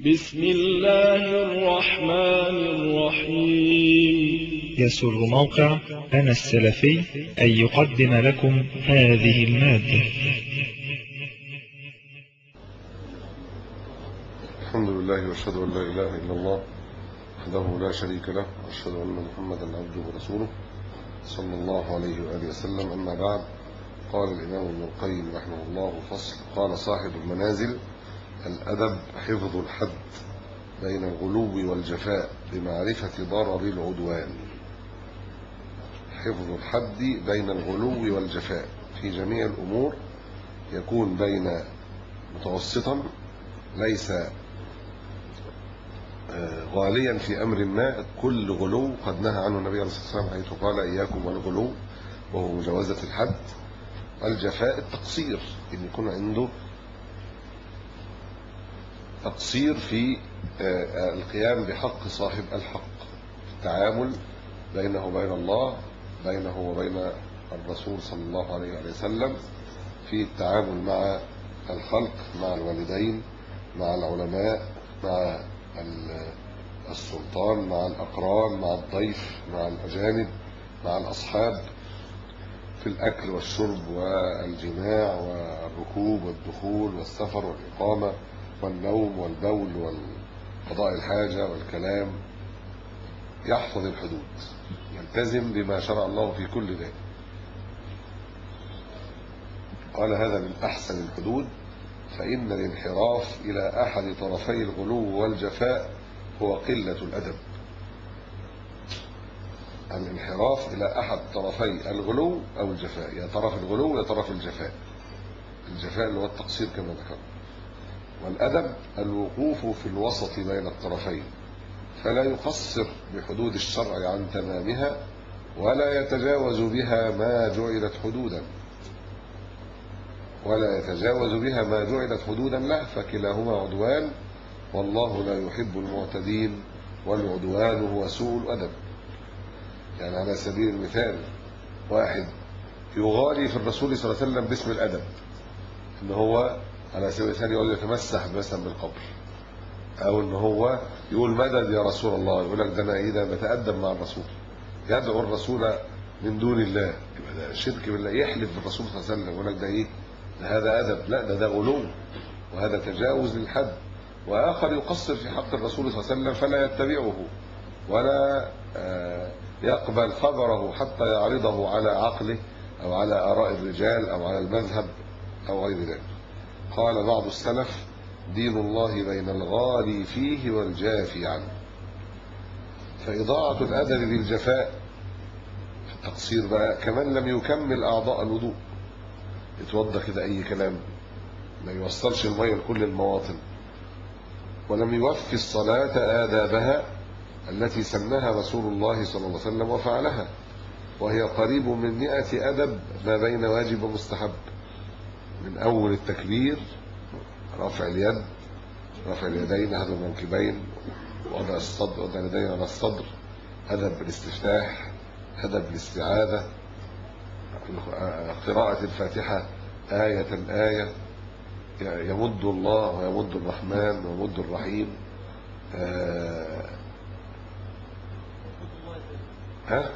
بسم الله الرحمن الرحيم. يسر موقع أنا السلفي أن يقدم لكم هذه المادة. الحمد لله وأشهد أن لا إله إلا الله وحده لا شريك له وأشهد أن محمدا عبده ورسوله صلى الله عليه وآله وسلم. أما بعد قال الإمام ابن القيم رحمه الله فصل قال صاحب المنازل الأدب حفظ الحد بين الغلو والجفاء بمعرفة ضرر العدوان. حفظ الحد بين الغلو والجفاء. في جميع الأمور يكون بين متوسطا ليس غاليا في أمر ما. كل غلو قد نهى عنه النبي عليه الصلاة والسلام حيث قال إياكم والغلو وهو مجاوزة الحد. الجفاء التقصير إن يكون عنده تقصير في القيام بحق صاحب الحق التعامل بينه وبين الله بينه وبين الرسول صلى الله عليه وسلم في التعامل مع الخلق مع الوالدين مع العلماء مع السلطان مع الأقران مع الضيف مع الأجانب مع الأصحاب في الأكل والشرب والجماع والركوب والدخول والسفر والإقامة. والنوم والبول وقضاء الحاجة والكلام يحفظ الحدود يلتزم بما شرع الله في كل ذلك قال هذا من أحسن الحدود فإن الانحراف إلى أحد طرفي الغلو والجفاء هو قلة الأدب. الانحراف إلى أحد طرفي الغلو أو الجفاء يا طرف الغلو يا طرف الجفاء. الجفاء اللي هو التقصير كما ذكرنا. والأدب الوقوف في الوسط بين الطرفين فلا يقصر بحدود الشرع عن تمامها ولا يتجاوز بها ما جعلت حدودا. ولا يتجاوز بها ما جعلت حدودا له فكلاهما عدوان والله لا يحب المعتدين والعدوان هو سوء الأدب. يعني على سبيل المثال واحد يغالي في الرسول صلى الله عليه وسلم باسم الأدب إن هو على سبيل المثال يقول يتمسح مثلا بالقبر أو إن هو يقول مدد يا رسول الله يقول لك ده أنا إيه ده بتأدب مع الرسول. يدعو الرسول من دون الله. يبقى ده شرك بالله. يحلف بالرسول صلى الله عليه وسلم يقول لك ده إيه؟ ده هذا أدب. لا ده ده غلو. وهذا تجاوز للحد. وآخر يقصر في حق الرسول صلى الله عليه وسلم فلا يتبعه. ولا يقبل خبره حتى يعرضه على عقله أو على آراء الرجال أو على المذهب أو غير ذلك. قال بعض السلف دين الله بين الغالي فيه والجافي عنه. فإضاعة الأدب بالجفاء في التقصير بقى كمان لم يكمل أعضاء الوضوء. يتوضى كده أي كلام ما يوصلش المية لكل المواطن. ولم يوفي الصلاة آدابها التي سنها رسول الله صلى الله عليه وسلم وفعلها وهي قريب من مئة أدب ما بين واجب ومستحب. من أول التكبير رفع اليد رفع اليدين هذا المنكبين وضع الصدر وضع اليدين على الصدر. أدب الاستفتاح أدب الاستعاذة قراءة الفاتحة آية آية. يمد الله ويمد الرحمن ويمد الرحيم. ها؟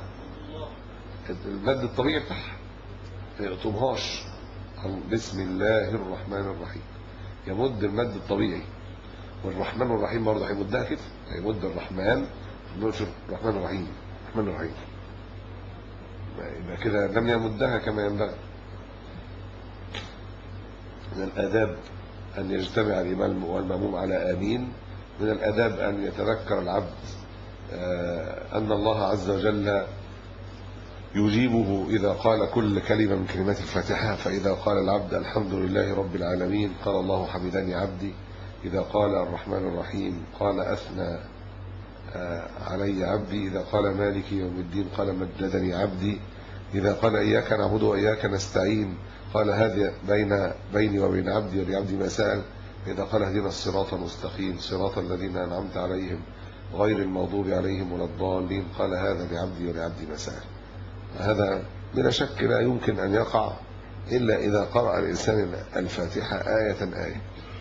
المد الطبيعي بتاعها. ما يقطمهاش. بسم الله الرحمن الرحيم. يمد المد الطبيعي. والرحمن الرحيم برضه هيمدها كده. هيمد الرحمن. الرحمن الرحيم. الرحمن الرحيم. يبقى كده لم يمدها كما ينبغي من الآداب أن يجتمع الإمام والمأموم على آمين. من الآداب أن يتذكر العبد أن الله عز وجل يجيبه إذا قال كل كلمة من كلمات الفاتحة فإذا قال العبد الحمد لله رب العالمين قال الله حمدني عبدي. إذا قال الرحمن الرحيم قال أثنى علي عبدي. إذا قال مالك يوم الدين قال مجدني عبدي. إذا قال إياك نعبد وإياك نستعين قال هذا بين بيني وبين عبدي ولعبدي ما سأل. إذا قال اهدنا الصراط المستقيم صراط الذين أنعمت عليهم غير المغضوب عليهم ولا الضالين قال هذا لعبدي ولعبدي ما سأل. هذا بلا شك لا يمكن أن يقع إلا إذا قرأ الإنسان الفاتحة آية آية.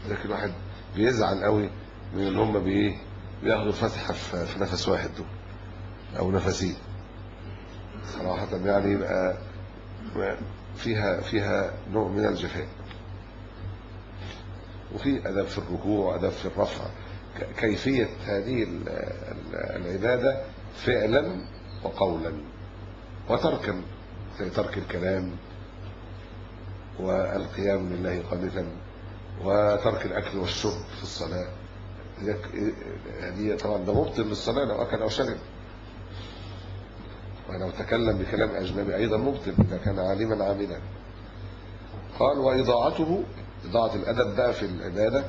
لكن واحد بيزعل قوي من اللي هم بايه بياخدوا فتحة في نفس واحد دول أو نفسين صراحة يعني يبقى فيها فيها نوع من الجفاء. وفي أدب في الركوع وأدب في الرفع. كيفية هذه ال- ال- العبادة فعلا وقولا. وتركا زي ترك الكلام والقيام لله قانتا وترك الأكل والشرب في الصلاة. إذا- هذه طبعا ده مبطل للصلاة لو أكل أو شرب. ولو تكلم بكلام أجنبي أيضا مبطل إذا كان عالما عاملا. قال وإضاعته إضاعة الأدب بقى في العبادة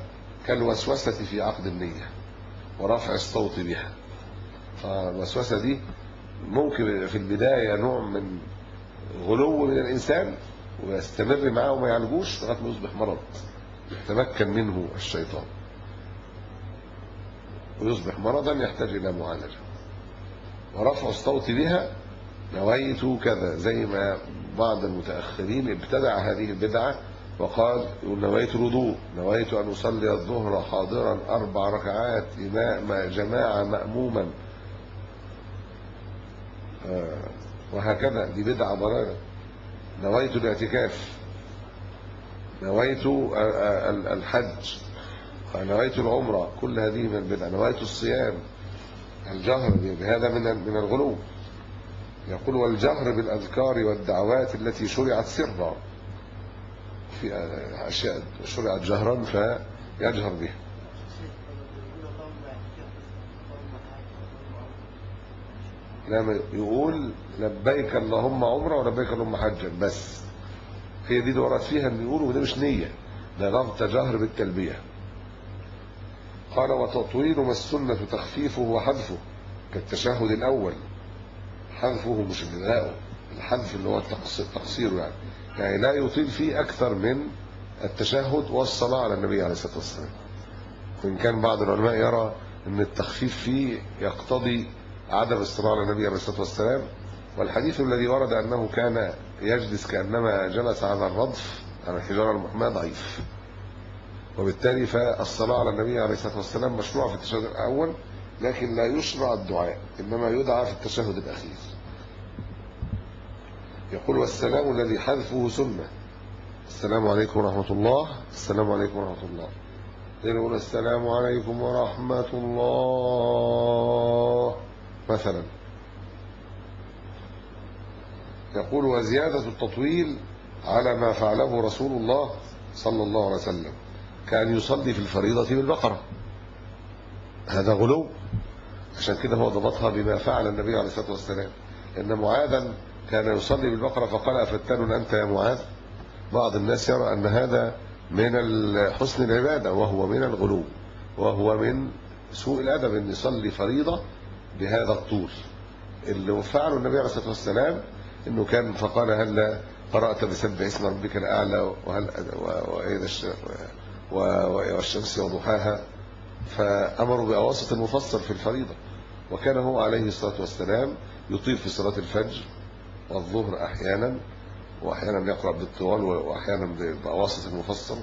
كالوسوسة في عقد النية ورفع الصوت بها. فالوسوسة دي ممكن في البداية نوع من غلو من الإنسان ويستمر معه وما يعالجوش لغاية ما يصبح مرض يتمكن منه الشيطان. ويصبح مرضا يحتاج إلى معالجة. ورفع الصوت بها نويت كذا زي ما بعض المتأخرين ابتدع هذه البدعة وقال نويت الوضوء نويت أن أصلي الظهر حاضرا أربع ركعات إمام جماعة مأموما. وهكذا. دي بدعة ضلالة. نويت الاعتكاف. نويت آه، آه، الحج. نويت العمرة. كل هذه من البدع. نويت الصيام. الجهر. بهذا من من الغلو. يقول والجهر بالأذكار والدعوات التي شرعت سرا. في أشياء شرعت جهرا فيجهر بها. لما يقول لبيك اللهم عمره ولبيك اللهم حجا بس. هي دي ورد فيها ان يقولوا وده مش نية ده لفظ جهر بالتلبية. قال وتطويل ما السنة تخفيفه وحذفه. كالتشهد الأول. حذفه مش إلغاؤه الحذف اللي هو التقص- تقصيره يعني. يعني لا يطيل فيه أكثر من التشهد والصلاة على النبي عليه الصلاة والسلام. وإن كان بعض العلماء يرى أن التخفيف فيه يقتضي عدم على النبي عليه الصلاة والسلام والحديث الذي ورد أنه كان يجلس كأنما جلس على الرضف على الحجارة المحماة ضعيف. وبالتالي فالصلاة على النبي عليه الصلاة والسلام مشروع في التشهد الأول لكن لا يشرع الدعاء إنما يدعى في التشهد الأخير. يقول والسلام الذي حذفه سنة. السلام عليكم ورحمة الله. السلام عليكم ورحمة الله. يقول السلام عليكم ورحمة الله. مثلا. يقول وزيادة التطويل على ما فعله رسول الله صلى الله عليه وسلم كأن يصلي في الفريضة بالبقرة هذا غلو. عشان كده هو ضبطها بما فعل النبي عليه الصلاة والسلام. إن معاذا كان يصلي بالبقرة فقال أفتان أنت يا معاذ؟ بعض الناس يرى أن هذا من حسن العبادة وهو من الغلو وهو من سوء الأدب أن يصلي فريضة بهذا الطول اللي فعله النبي عليه الصلاة والسلام أنه كان فقال هل قرأت بسبح اسم ربك الأعلى وهل وإذا الش- و- والشمس وضحاها؟ فأمروا بأواسط المفصل في الفريضة. وكان هو عليه الصلاة والسلام يطيل في صلاة الفجر والظهر أحيانا وأحيانا يقرأ بالطوال وأحيانا بأواسط المفصل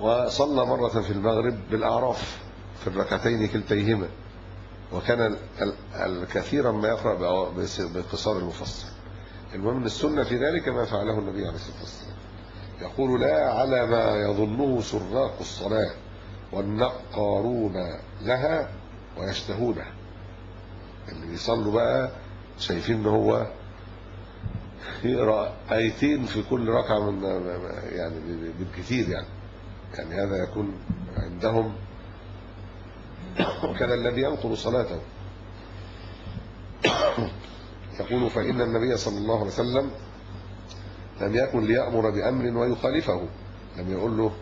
وصلى مرة في المغرب بالأعراف في الركعتين كلتيهما. وكان الكثيرا ما يقرأ باقتصار المفصل المهم إن السنة في ذلك ما فعله النبي عليه الصلاة والسلام. يقول لا على ما يظنه سراق الصلاة والنقارون لها ويشتهونها اللي بيصلوا بقى شايفين إن هو يقرأ آيتين في كل ركعة من يعني بالكثير يعني. يعني هذا يكون عندهم كان الذي ينقض صلاته. يقول فإن النبي صلى الله عليه وسلم لم يكن ليأمر بأمر ويخالفه. لم يقول له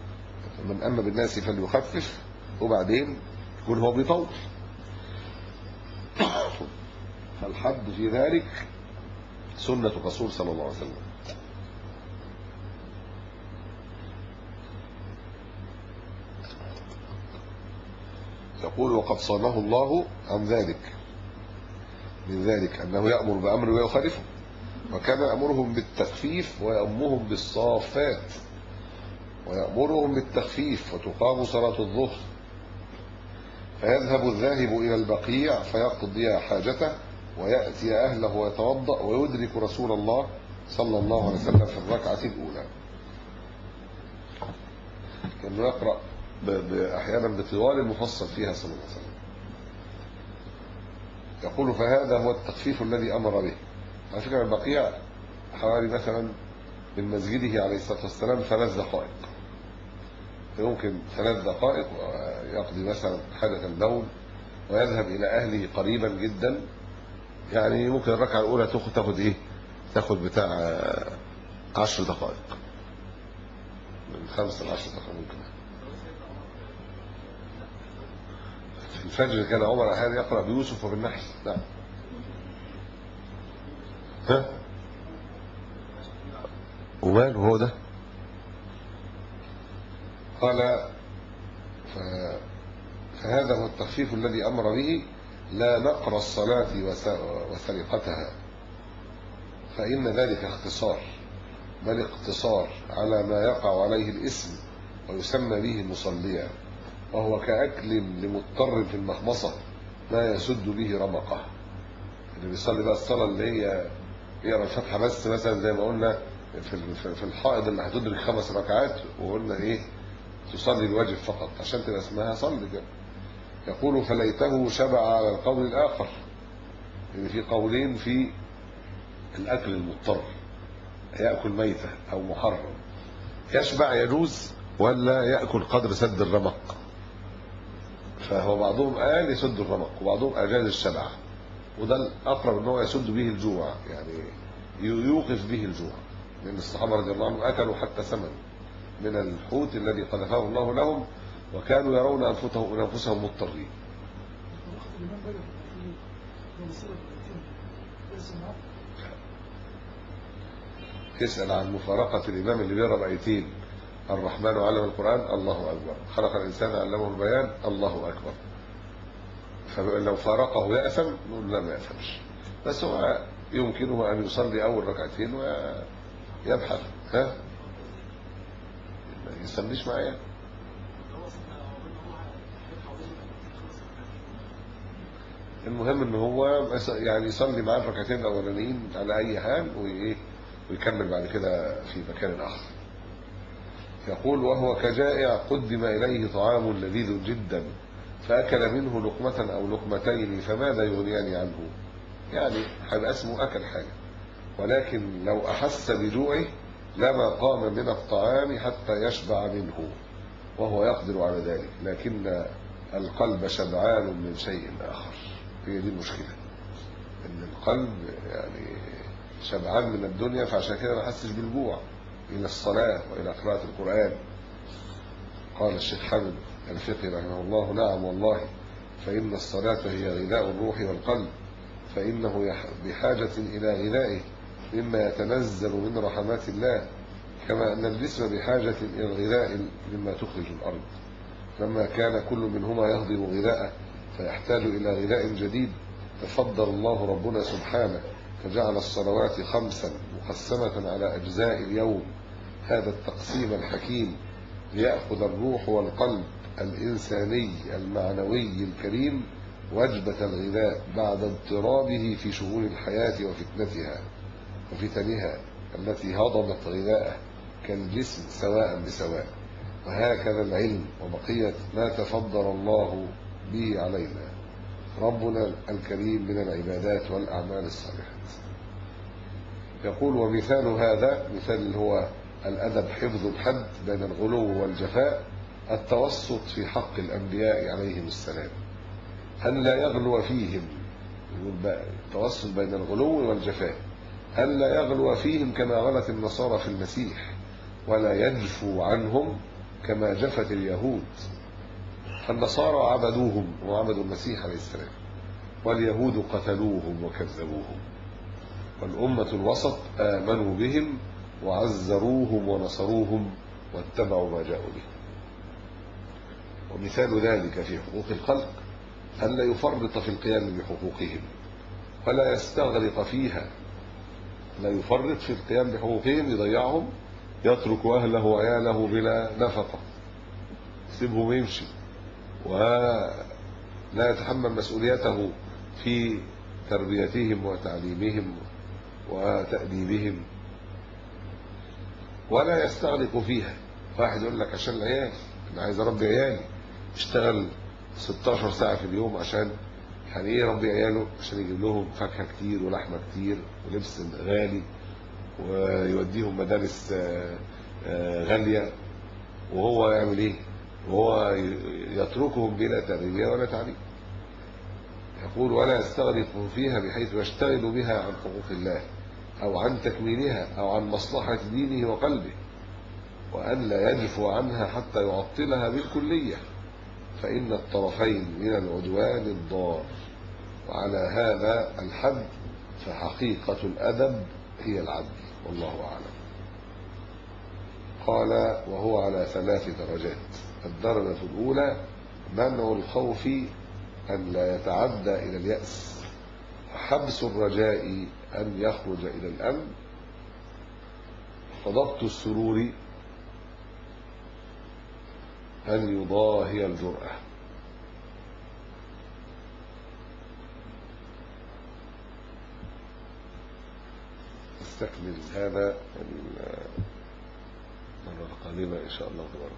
من أما بالناس فليخفف وبعدين يقول هو بيطول فالحد في ذلك سنة الرسول صلى الله عليه وسلم. يقول وقد صانه الله عن ذلك. من ذلك أنه يأمر بأمر ويخالفه. وكان يأمرهم بالتخفيف ويأمرهم بالصافات. ويأمرهم بالتخفيف وتقام صلاة الظهر. فيذهب الذاهب إلى البقيع فيقضي حاجته ويأتي أهله ويتوضأ ويدرك رسول الله صلى الله عليه وسلم في الركعة الأولى. كأنه يقرأ أحيانا بطوال المفصل فيها صلى الله عليه وسلم. يقول فهذا هو التخفيف الذي أمر به. على فكرة البقيع حوالي مثلا من مسجده عليه الصلاة والسلام ثلاث دقائق. يمكن ثلاث دقائق يقضي مثلا حاجة النوم ويذهب إلى أهله قريبا جدا. يعني ممكن الركعة الأولى تاخد تاخد إيه؟ تاخد بتاع آه، عشر دقائق. من خمسة لعشر دقائق ممكن. في الفجر كان عمر أحيانا يقرأ بيوسف وبالنحل نعم. ها؟ وماله هو ده؟ قال ف... فهذا هو التخفيف الذي أمر به لا نقر الصلاة وس... وسرقتها. فإن ذلك اختصار بل اقتصار على ما يقع عليه الاسم ويسمى به مصليا. وهو كأكل لمضطر في المخمصة ما يسد به رمقه. اللي بيصلي بقى الصلاة اللي هي يقرا الفاتحة بس مثلا زي ما قلنا في في- الحائض اللي هتدرك خمس ركعات وقلنا إيه؟ تصلي الواجب فقط. عشان تبقى اسمها صلي كده. يقول فليته شبع على القول الآخر. يعني في قولين في الأكل المضطر. يأكل ميتة أو محرم. يشبع يجوز ولا يأكل قدر سد الرمق؟ فهو بعضهم قال يسد الرمق وبعضهم أجاز الشبع وده الأقرب إن هو يسد به الجوع يعني يوقف به الجوع لأن الصحابة رضي الله عنهم أكلوا حتى سمن من الحوت الذي قذفه الله لهم وكانوا يرون أنفسهم أنفسهم مضطرين. يسأل عن مفارقة الإمام اللي بيقرأ الآيتين الرحمن علم القرآن الله أكبر. خلق الإنسان علمه البيان الله أكبر. فلو فارقه يأثم نقول لا ما يأثمش. بس هو يمكنه أن يصلي أول ركعتين ويبحث ها؟ ما يصليش معايا. المهم إن هو يعني يصلي معاه الركعتين الأولانيين على أي حال وإيه ويكمل بعد كده في مكان آخر. يقول وهو كجائع قدم إليه طعام لذيذ جدا فأكل منه لقمة أو لقمتين فماذا يغنيان عنه؟ يعني هيبقى اسمه أكل حاجة. ولكن لو أحس بجوعه لما قام من الطعام حتى يشبع منه وهو يقدر على ذلك. لكن القلب شبعان من شيء آخر. هي دي المشكلة. إن القلب يعني شبعان من الدنيا فعشان كده ما حسش بالجوع. إلى الصلاة وإلى قراءة القرآن. قال الشيخ حمد الفقي رحمه الله نعم والله فإن الصلاة هي غذاء الروح والقلب فإنه بحاجة إلى غذائه مما يتنزل من رحمات الله كما أن الجسم بحاجة إلى الغذاء مما تخرج الأرض. لما كان كل منهما يهضم غذاءه فيحتاج إلى غذاء جديد تفضل الله ربنا سبحانه فجعل الصلوات خمسا مقسمة على أجزاء اليوم. هذا التقسيم الحكيم ليأخذ الروح والقلب الإنساني المعنوي الكريم وجبة الغذاء بعد اضطرابه في شؤون الحياة وفتنتها وفتنها التي هضمت غذاءه كالجسم سواء بسواء. وهكذا العلم وبقية ما تفضل الله به علينا. ربنا الكريم من العبادات والأعمال الصالحة يقول ومثال هذا مثال هو الأدب حفظ الحد بين الغلو والجفاء التوسط في حق الأنبياء عليهم السلام. أن لا يغلو فيهم؟ التوسط بين الغلو والجفاء. أن لا يغلو فيهم كما غلت النصارى في المسيح؟ ولا يجفو عنهم كما جفت اليهود؟ فالنصارى عبدوهم وعبدوا المسيح عليه السلام واليهود قتلوهم وكذبوهم والأمة الوسط آمنوا بهم وعزروهم ونصروهم واتبعوا ما جاءوا به. ومثال ذلك في حقوق الخلق أن لا يفرط في القيام بحقوقهم ولا يستغرق فيها. لا يفرط في القيام بحقوقهم يضيعهم يترك أهله وعياله بلا نفقة يسيبهم يمشي لا يتحمل مسؤوليته في تربيتهم وتعليمهم وتأديبهم ولا يستغرق فيها. واحد يقول لك عشان العيال أنا عايز أربي عيالي. اشتغل 16 ساعة في اليوم عشان يعني إيه يربي عياله؟ عشان يجيب لهم فاكهة كتير ولحمة كتير ولبس غالي ويوديهم مدارس آه، آه، غالية. وهو يعمل إيه؟ وهو يتركهم بلا تربية ولا تعليم. يقول ولا يستغرق فيها بحيث يشتغل بها عن حقوق الله أو عن تكميلها أو عن مصلحة دينه وقلبه وأن لا يجفو عنها حتى يعطلها بالكلية. فإن الطرفين من العدوان الضار وعلى هذا الحد فحقيقة الأدب هي العدل والله أعلم. قال وهو على ثلاث درجات. الدرجة الأولى منع الخوف أن لا يتعدى إلى اليأس. وحبس الرجاء أن يخرج إلى الأمن. وضبط السرور أن يضاهي الجرأة. نستكمل هذا المرة القادمة إن شاء الله تبارك